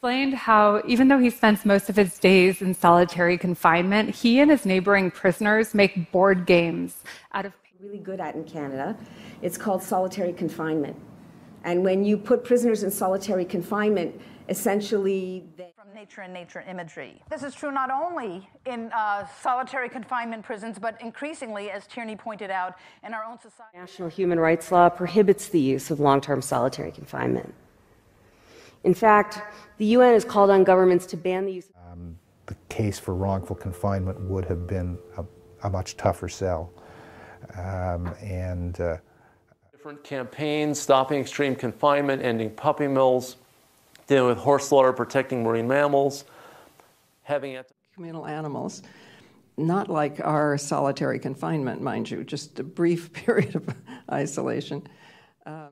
explained how, even though he spends most of his days in solitary confinement, he and his neighboring prisoners make board games out of. Really good at in Canada. It's called solitary confinement. And when you put prisoners in solitary confinement, essentially they from nature and nature imagery. This is true not only in uh, solitary confinement prisons, but increasingly, as Tierney pointed out, in our own society. National human rights law prohibits the use of long term solitary confinement. In fact, the UN has called on governments to ban the use. Um, the case for wrongful confinement would have been a, a much tougher sell. Um, and uh, different campaigns stopping extreme confinement, ending puppy mills, dealing with horse slaughter, protecting marine mammals, having communal animals. Not like our solitary confinement, mind you, just a brief period of isolation. Uh,